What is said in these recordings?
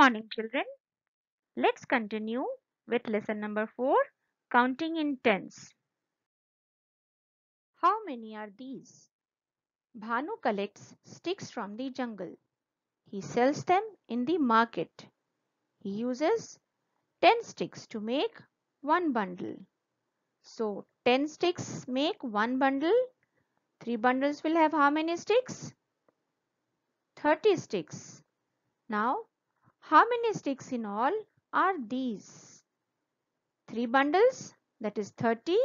morning children. Let's continue with lesson number 4 counting in tens. How many are these? Bhanu collects sticks from the jungle. He sells them in the market. He uses 10 sticks to make one bundle. So 10 sticks make one bundle. 3 bundles will have how many sticks? 30 sticks. Now how many sticks in all are these? 3 bundles that is 30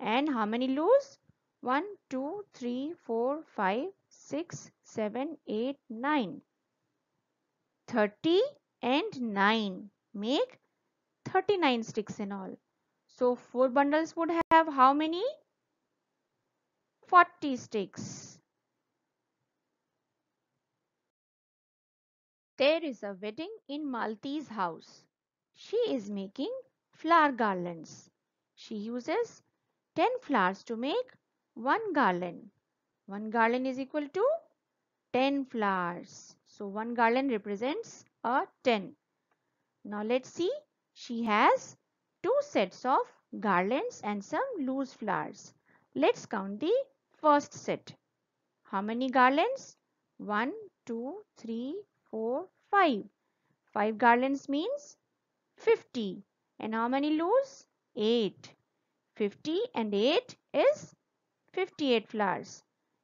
and how many loose? 1, 2, 3, 4, 5, 6, 7, 8, 9. 30 and 9 make 39 sticks in all. So 4 bundles would have how many? 40 sticks. There is a wedding in Malti's house. She is making flower garlands. She uses 10 flowers to make one garland. One garland is equal to 10 flowers. So one garland represents a 10. Now let's see. She has two sets of garlands and some loose flowers. Let's count the first set. How many garlands? 1, 2, 3, 4, 5. 5 garlands means 50. And how many loose? 8. 50 and 8 is 58 flowers.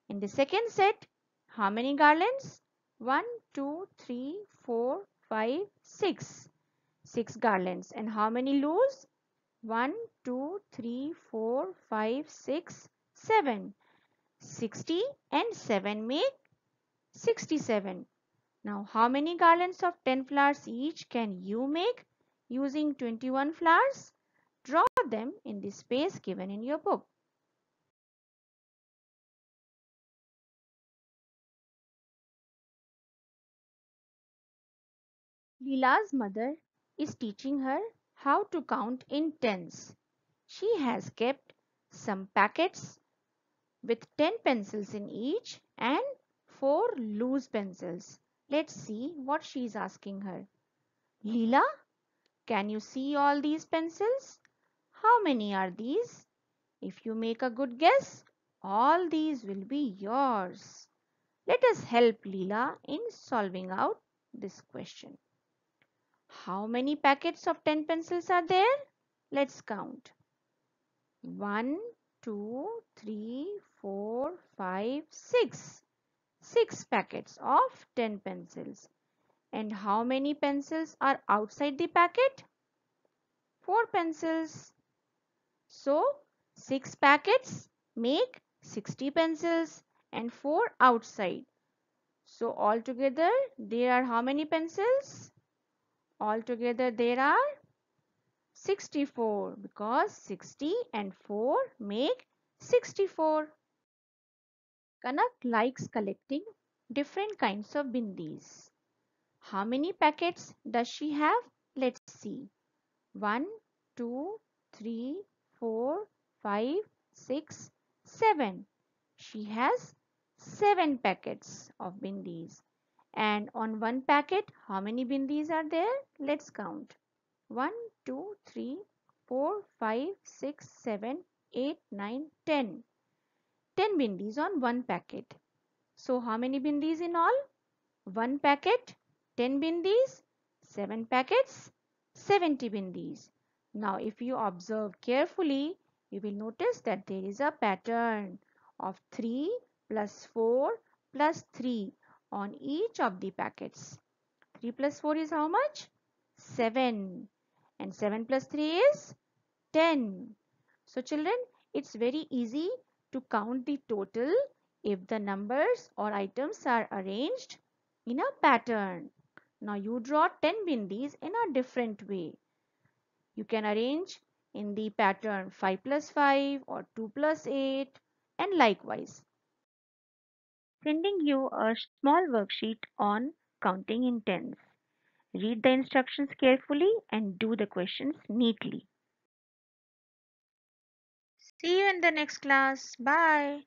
In the second set, how many garlands? 1, 2, 3, 4, 5, 6. 6 garlands. And how many loose? 1, 2, 3, 4, 5, 6, 7. 60 and 7 make 67. Now how many garlands of 10 flowers each can you make using 21 flowers? Draw them in the space given in your book. Leela's mother is teaching her how to count in tens. She has kept some packets with 10 pencils in each and 4 loose pencils. Let's see what she is asking her. Leela, can you see all these pencils? How many are these? If you make a good guess, all these will be yours. Let us help Leela in solving out this question. How many packets of 10 pencils are there? Let's count. 1, 2, 3, 4, 5, 6. 6 packets of 10 pencils. And how many pencils are outside the packet? 4 pencils. So 6 packets make 60 pencils and 4 outside. So altogether there are how many pencils? Altogether there are 64 because 60 and 4 make 64. Kanak likes collecting different kinds of bindis. How many packets does she have? Let's see. 1, 2, 3, 4, 5, 6, 7. She has 7 packets of bindis. And on one packet, how many bindis are there? Let's count. 1, 2, 3, 4, 5, 6, 7, 8, 9, 10. 10 bindis on one packet. So how many bindis in all? One packet, 10 bindis, 7 packets, 70 bindis. Now if you observe carefully, you will notice that there is a pattern of 3 plus 4 plus 3 on each of the packets. 3 plus 4 is how much? 7. And 7 plus 3 is 10. So children, it's very easy to count the total if the numbers or items are arranged in a pattern. Now you draw 10 bindis in a different way. You can arrange in the pattern 5 plus 5 or 2 plus 8 and likewise. Sending you a small worksheet on counting in tens. Read the instructions carefully and do the questions neatly. See you in the next class. Bye.